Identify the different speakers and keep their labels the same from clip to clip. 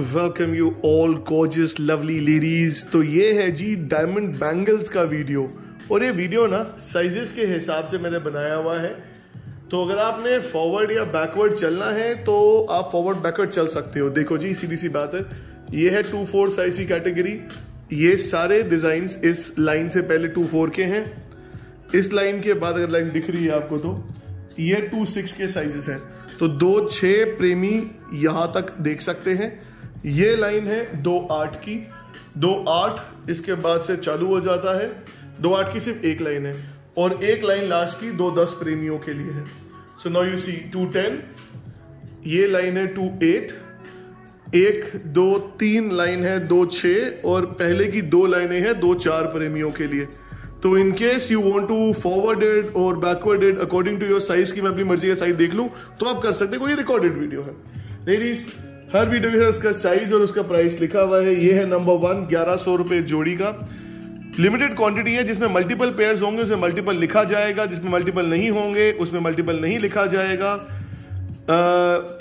Speaker 1: Welcome you all gorgeous lovely ladies तो ये है जी डायमंड बैंगल्स का वीडियो और ये वीडियो ना साइजेस के हिसाब से मैंने बनाया हुआ है। तो अगर आपने फॉरवर्ड या बैकवर्ड चलना है तो आप फॉरवर्ड बैकवर्ड चल सकते हो। देखो जी, सीधी सी बात है। ये है टू फोर साइज़ की कैटेगरी ये सारे डिज़ाइन इस लाइन से पहले टू फोर के हैं। इस लाइन के बाद अगर लाइन दिख रही है आपको तो ये टू सिक्स के साइजेस हैं। तो दो छः प्रेमी यहाँ तक देख सकते हैं। ये लाइन है दो आठ की। दो आठ इसके बाद से चालू हो जाता है। दो आठ की सिर्फ़ एक लाइन है और एक लाइन लास्ट की दो दस प्रेमियों के लिए है। So now you see two ten ये लाइन है टू एट एक, दो, तीन लाइन है दो छ और पहले की दो लाइनें हैं दो चार प्रेमियों के लिए। तो in case you want to forwarded और backwarded according to your size की मैं अपनी मर्ज़ी का साइज़ देख लूँ तो आप कर सकते कोई रिकॉर्डेड वीडियो है। लेडीज़ हर वीडियो के साथ उसका साइज़ और उसका प्राइस लिखा हुआ है। ये है नंबर वन ग्यारह सौ रुपए जोड़ी का। लिमिटेड क्वांटिटी है, जिसमें मल्टीपल पेयर्स होंगे उसमें मल्टीपल लिखा जाएगा। जिसमें मल्टीपल नहीं होंगे, उसमें मल्टीपल नहीं लिखा जाएगा।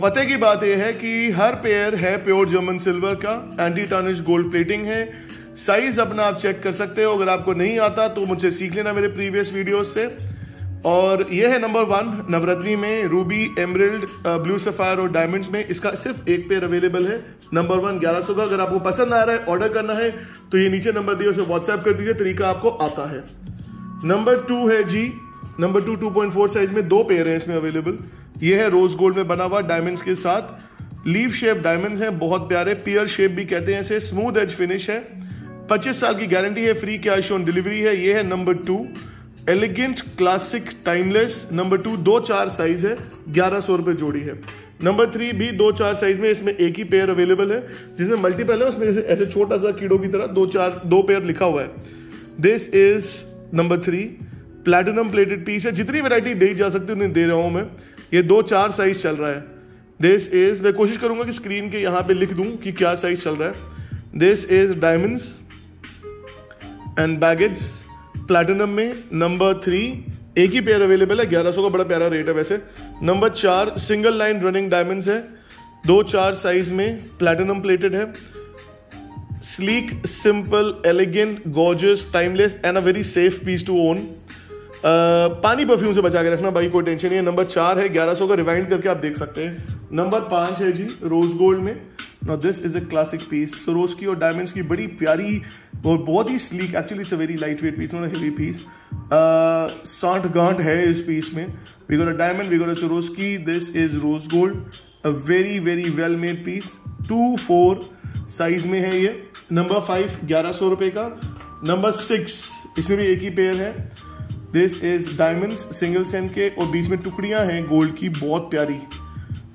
Speaker 1: पते की बात यह है कि हर पेयर है प्योर जर्मन सिल्वर का। एंटी टार्निश गोल्ड प्लेटिंग है। साइज़ अपना आप चेक कर सकते हो। अगर आपको नहीं आता तो मुझसे सीख लेना मेरे प्रीवियस वीडियोस से। और ये है नंबर वन नवरत्नी में रूबी एमरिल्ड ब्लू सफायर और डायमंड्स में इसका सिर्फ़ एक पेयर अवेलेबल है। नंबर वन ग्यारह सौ का, अगर आपको पसंद आ रहा है ऑर्डर करना है तो ये नीचे नंबर दिए, उसे व्हाट्सएप कर दीजिए, तरीका आपको आता है। नंबर टू है जी number two two point four size में दो पेयर है इसमें अवेलेबल ये है रोज गोल्ड में बना हुआ डायमंड्स के साथ। लीव शेप डायमंड्स हैं, बहुत प्यारे पियर शेप भी कहते हैं इसे स्मूथ एज फिनिश है। पच्चीस साल की गारंटी है फ्री कैश ऑन डिलीवरी है, ये है number two elegant classic timeless number two दो चार साइज़ है, ग्यारह सौ रुपए जोड़ी है. नंबर थ्री भी दो चार साइज़ में इसमें एक ही पेयर अवेलेबल है, जिसमें मल्टीपल है, उसमें ऐसे छोटा सा कीड़ों की तरह दो चार, दो पेयर लिखा हुआ है. This is number three platinum plated piece है. जितनी वैरायटी दी जा सकती है दे रहा हूँ मैं. ये दो चार साइज़ चल रहा है. दिस इज़ मैं कोशिश करूँगा कि स्क्रीन के यहाँ पे लिख दूँ कि क्या साइज़ चल रहा है. This is diamonds and baguettes platinum में नंबर थ्री एक ही पेयर अवेलेबल है, ग्यारह सौ का बड़ा प्यारा रेट है वैसे। नंबर चार सिंगल लाइन रनिंग डायमंड्स है। दो चार साइज़ में प्लैटिनम प्लेटेड है। Sleek simple elegant gorgeous timeless and a very safe piece to own पानी परफ्यूम से बचा के रखना, भाई, कोई टेंशन नहीं है। नंबर चार है, ग्यारह सौ का रिवाइंड करके आप देख सकते हैं। नंबर पाँच है जी रोज गोल्ड में। No this is a classic piece rose की और डायमंड्स की बड़ी प्यारी और बहुत ही sleek actually it's a very light weight piece not heavy piece साठ गांठ है इस पीस में। Got a diamond got a Swarovski this is rose gold a very very well made piece two four size में है ये। Number five ग्यारह सौ रुपए का। नंबर सिक्स इसमें भी एक ही पेयर है। दिस इज़ डायमंड्स सिंगल सेन के। और बीच में टुकड़ियाँ हैं गोल्ड की, बहुत प्यारी।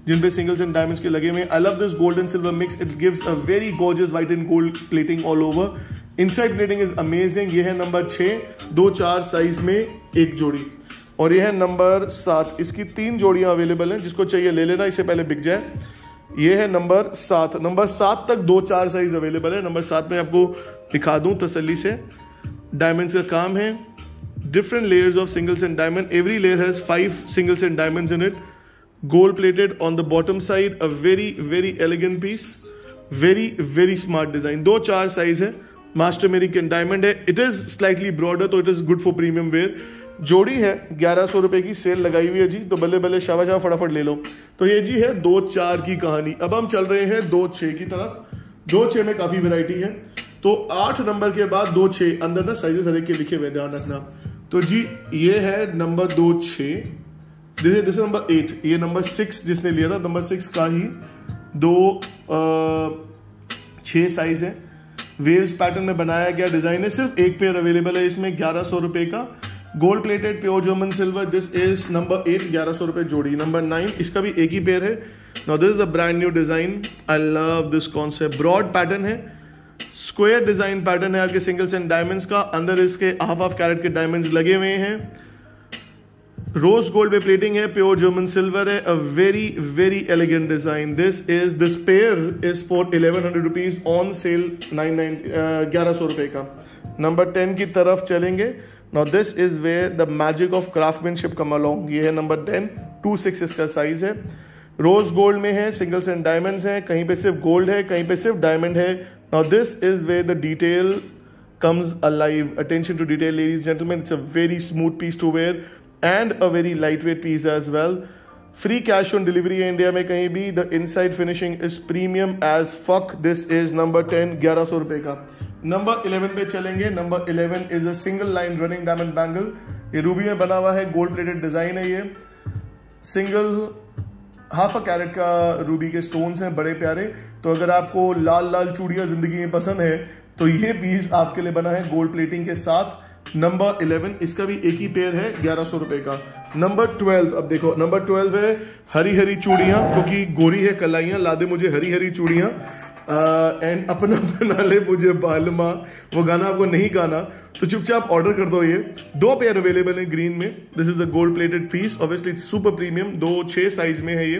Speaker 1: जिन पे सिंगल्स एंड डायमंड्स के लगे हुए I love this gold and silver mix it gives a very gorgeous white and gold plating all over inside plating is amazing ये है नंबर छः दो चार साइज़ में एक जोड़ी। और ये है नंबर सात। इसकी तीन जोड़ियाँ अवेलेबल हैं। जिसको चाहिए ले लेना, इससे पहले बिक जाए। ये है नंबर सात। नंबर सात तक दो चार साइज़ अवेलेबल है। नंबर सात में आपको दिखा दूँ तसल्ली से। डायमंड्स का काम है। Different layers of singles and diamond every layer has five singles and diamonds in it. Gold plated on the bottom side, a very very elegant piece. Very very smart design. दो चार size है. Master American diamond है. It is slightly broader तो it is good for premium wear जोड़ी है. ग्यारह सौ रुपए की सेल लगाई हुई है जी. तो बल्ले बल्ले शाबाश फटाफट ले लो. तो ये जी है दो चार की कहानी. अब हम चल रहे हैं दो छः की तरफ़. दो छः में काफ़ी वैरायटी है. तो आठ नंबर के बाद दो छः अंदर ना साइजेस हर एक के लिखे हुए ध्यान रखना. तो जी, ये है नंबर दो छ दिस दिस नंबर एट ये नंबर सिक्स जिसने लिया था नंबर सिक्स का ही दो छ साइज़ है। वेव्स पैटर्न में बनाया गया डिज़ाइन है। सिर्फ़ एक पेयर अवेलेबल है इसमें, ग्यारह सौ रुपए का। Gold plated pure German silver this is number eight ग्यारह सौ रुपए जोड़ी। नंबर नाइन इसका भी एक ही पेयर है। Now this is a brand new design I love this concept broad pattern है। स्क्वायर डिज़ाइन पैटर्न है आपके सिंगल्स एंड डायमंड्स का। अंदर इसके हाफ़ हाफ़ कैरेट के डायमंड्स लगे हुए हैं। रोज गोल्ड पे प्लेटिंग है प्योर जर्मन सिल्वर है a very very elegant design this is this pair is for eleven hundred rupees on sale nine nine ग्यारह सौ रुपए का। नंबर टेन की तरफ़ चलेंगे। Now this is where the magic of craftsmanship come along ये है नंबर टेन टू सिक्स इसका साइज़ है। रोज गोल्ड में है सिंगल्स एंड डायमंड्स हैं, कहीं पे सिर्फ़ गोल्ड है, कहीं पे सिर्फ़ डायमंड है। Now this is where the detail comes alive. Attention to detail, ladies gentlemen, it's a very smooth piece to wear and very light weight piece as well free cash on delivery है India में कहीं भी the inside finishing is premium as fuck this is number ten ग्यारह सौ रुपए का number eleven पे चलेंगे number eleven is a single line running diamond bangle ये रूबी में बना हुआ है गोल्ड प्लेटेड डिज़ाइन है ये सिंगल हाफ़ अ कैरेट का रूबी के स्टोन्स हैं बड़े प्यारे तो अगर आपको लाल लाल चूड़ियाँ ज़िंदगी में पसंद है तो ये पीस आपके लिए बना है गोल्ड प्लेटिंग के साथ नंबर इलेवन इसका भी एक ही पेयर है, ग्यारह सौ रुपए का। नंबर ट्वेल्व अब देखो नंबर ट्वेल्व है हरी हरी चूड़ियाँ, क्योंकि गोरी है कलाइयाँ ला दे मुझे हरी हरी चूड़ियाँ एंड अपना बना ले मुझे बालमा। वो गाना आपको नहीं गाना तो चुपचाप ऑर्डर कर दो ये। दो पेयर अवेलेबल है ग्रीन में। This is a gold plated piece obviously it's super premium दो, छह साइज़ में है ये।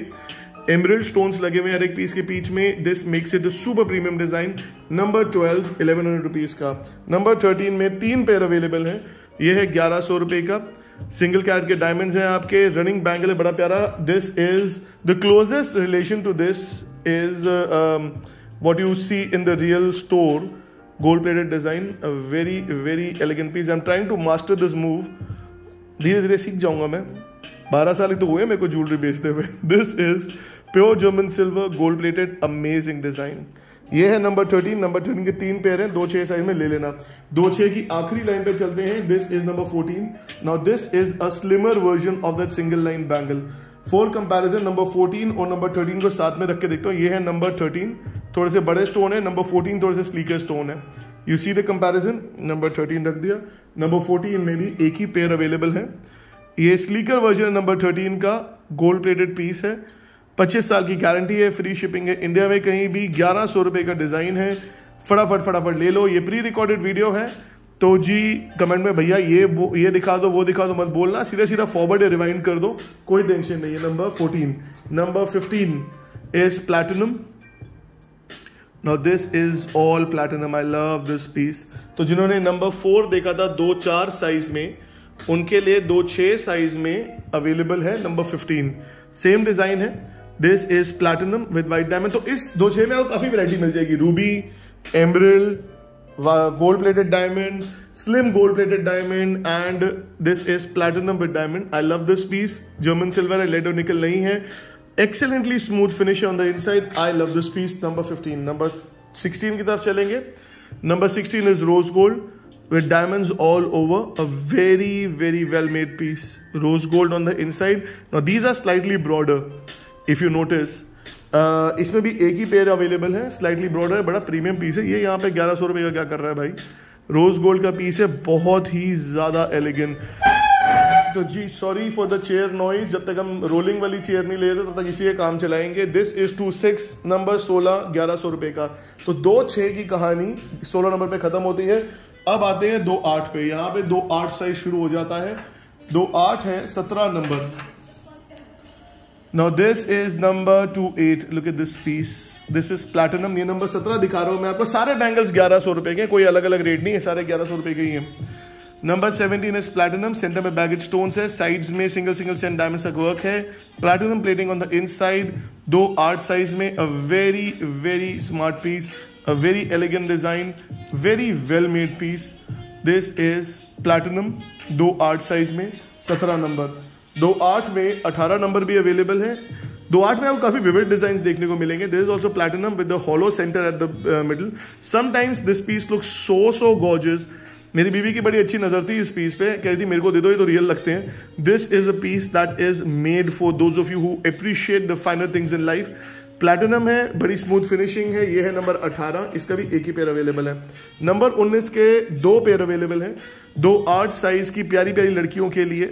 Speaker 1: एमरल्ड स्टोन्स लगे हुए हर एक पीस के बीच में। This makes it super premium design number twelve eleven hundred rupees का। नंबर थर्टीन में तीन पेयर अवेलेबल है। ये है ग्यारह सौ रुपए का। सिंगल कैरेट के डायमंड्स हैं आपके। रनिंग बैंगल है, बड़ा प्यारा। This is the closest relation to this is what you see in the real store gold plated design very very elegant piece I am trying to master this move धीरे धीरे सीख जाऊँगा मैं। बारह साल ही तो हुए मेरे को ज्वेलरी बेचते हुए। This is pure German silver gold plated amazing design ये है नंबर थर्टीन नंबर थर्टीन के तीन पेयर हैं, दो छह साइज़ में ले लेना। दो छह की आखिरी लाइन पे चलते हैं। This is number fourteen now this is a slimmer version of that single line bangle for comparison number fourteen और नंबर थर्टीन को साथ में रख के देखता हूँ। ये है नंबर थर्टीन थोड़े से बड़े स्टोन है नंबर फोर्टीन थोड़े से स्लीकर स्टोन है। You see the comparison number thirteen रख दिया। नंबर फोर्टीन में भी एक ही पेयर अवेलेबल है। ये स्लीकर वर्जन नंबर थर्टीन का। गोल्ड प्लेटेड पीस है। पच्चीस साल की गारंटी है फ्री शिपिंग है। इंडिया में कहीं भी ग्यारह सौ रुपए का डिज़ाइन है। फटाफट फटाफट ले लो। ये प्री रिकॉर्डेड वीडियो है। तो जी कमेंट में भैया ये ये दिखा दो, वो दिखा दो, मत बोलना। सीधा सीधा फॉरवर्ड या रिवाइंड कर दो। कोई टेंशन नहीं है। Number fourteen number fifteen is platinum now this is all platinum I love this piece तो जिन्होंने नंबर फोर देखा था दो चार साइज़ में, उनके लिए दो छह साइज़ में अवेलेबल है। नंबर फिफ्टीन सेम डिज़ाइन है। This is platinum with white diamond तो इस दो छह में आपको काफ़ी वैरायटी मिल जाएगी. Ruby emerald gold plated diamond slim gold plated diamond and this is platinum with diamond I love this piece German silver lead nickel नहीं है. Excellently smooth finish on the inside I love this piece number fifteen number sixteen की तरफ़ चलेंगे. Number sixteen is rose gold with diamonds all over. A very very well made piece. Rose gold on the inside. Now, these are slightly broader. If you uh, इसमें भी एक ही pair available है slightly broader है बड़ा premium piece है। ये यहाँ पे ग्यारह सौ रुपए का क्या कर रहा है भाई? रोज गोल्ड का पीस है बहुत ही ज़्यादा एलिगेंट तो जी sorry for the chair noise जब तक हम रोलिंग वाली चेयर नहीं लेते तब तक इसी काम चलाएँगे। This is two six number सोलह ग्यारह सौ रुपए का। तो दो छह की कहानी सोलह नंबर पे खत्म होती है। अब आते हैं दो आठ पे। यहाँ पे दो आठ साइज़ शुरू हो जाता है। दो आठ है सत्रह number. Now this is number two eight look at this piece this is platinum ये नंबर सत्रह दिखा रहा हूँ मैं आपको। सारे बैंगल्स ग्यारह सौ रुपए के कोई अलग अलग रेट नहीं है। सारे ग्यारह सौ रुपए के ही हैं। Number seventeen is platinum centre में बैगेज स्टोन है। साइड्स में सिंगल सिंगल सेंट डायमंड का वर्क है। Platinum plating on the inside दो आठ साइज़ में। A very very smart piece a very elegant design. Very well made piece. This is platinum. दो आठ साइज़ में। सत्रह नंबर दो आठ में अठारह नंबर भी अवेलेबल है। दो आठ में आपको काफ़ी विविड डिज़ाइन देखने को मिलेंगे। This is also platinum with the hollow centre at the middle sometimes this piece look so so gorgeous मेरी बीवी की बड़ी अच्छी नज़र थी इस पीस पे। कह रही थी, मेरे को दे दो, ये तो रियल लगते हैं. This is a piece that is made for those of you who appreciate the final things in life platinum है, बड़ी स्मूथ फिनिशिंग है। ये है नंबर 18 इसका भी एक ही पेयर अवेलेबल है। नंबर 19 के दो पेयर अवेलेबल हैं। दो आठ साइज़ की प्यारी प्यारी लड़कियों के लिए।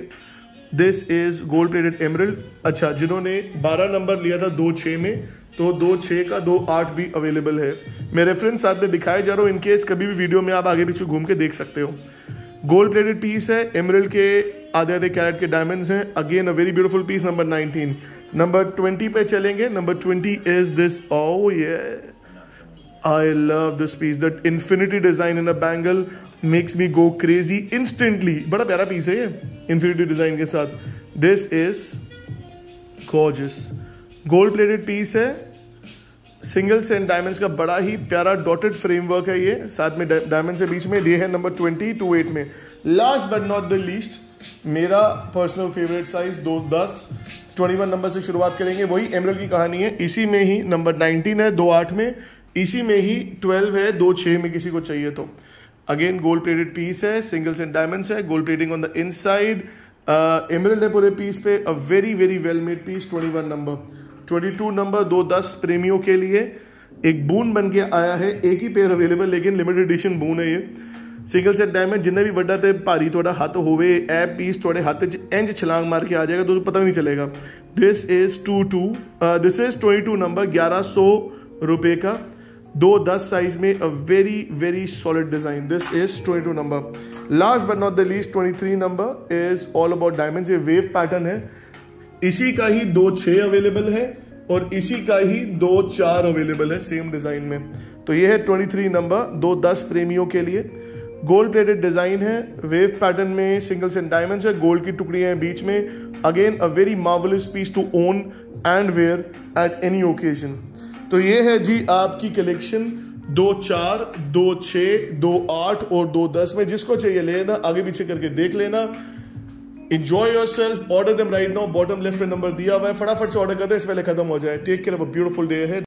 Speaker 1: This is gold plated emerald अच्छा जिन्होंने 12 नंबर लिया था दो छः में तो दो छः का दो आठ भी अवेलेबल है। मैं रेफरेंस साथ में दिखाया जा रहा हूँ इनकेस कभी भी वीडियो में आप आगे पीछे घूम के देख सकते हो। गोल्ड प्लेटेड पीस है एमरल्ड के आधे आधे कैरेट के डायमंड्स हैं। Again a very beautiful piece number 19 number twenty पे चलेंगे। Number twenty is this oh ये I love this piece that infinity design in a bangle makes me go crazy instantly बड़ा प्यारा पीस है ये infinity design के साथ. This is gorgeous gold plated piece है. सिंगल एंड डायमंड्स का बड़ा ही प्यारा डॉटेड फ्रेमवर्क है ये. साथ में डायमंड से बीच में ये है नंबर ट्वेंटी टू एट में. Last but not the least मेरा पर्सनल फेवरेट साइज़ दो दस. ट्वेंटी वन नंबर से शुरुआत करेंगे. वही एमरल की कहानी है. इसी में ही नंबर नाइनटीन है दो आठ में. इसी में ही ट्वेल्व है, दो छः में किसी को चाहिए तो। अगेन गोल्ड प्लेटेड पीस है सिंगल्स एंड डायमंड्स है gold plating on the inside emerald है पूरे पीस पे a very very well made piece twenty one number twenty two number दो दस प्रेमियों के लिए। एक बून बन के आया है, एक ही पेयर अवेलेबल लेकिन लिमिटेड एडिशन बून है ये। सिंगल सेट डायमंड जिन्ने भी बड़ा थे भारी थोड़ा हत्थ होवे ए पीस थोड़े हाथ च इंज छलांग मार के आ जाएगा तो पता भी नहीं चलेगा। This is two two this is twenty two number ग्यारह सौ रुपये का। दो दस साइज़ में a very very solid design this is twenty two number last but not the least twenty three number is all about diamond ये wave pattern है. इसी का ही दो छः अवेलेबल है और इसी का ही दो चार अवेलेबल है सेम डिज़ाइन में. तो ये है ट्वेंटी थ्री नंबर दो दस प्रेमियों के लिए. गोल्ड प्लेटेड डिज़ाइन है. वेव पैटर्न में सिंगल्स एंड डायमंड्स है. गोल्ड की टुकड़ियाँ हैं बीच में. Again a very marvellous piece to own and wear at any occasion तो ये है जी आपकी कलेक्शन दो चार, दो छ दो आठ और दो दस में जिसको चाहिए लेना, आगे पीछे करके देख लेना। Enjoy yourself order them right now bottom left में नंबर दिया हुआ है, फटाफट से ऑर्डर करते हैं इस पहले खत्म हो जाए। Take care of beautiful day है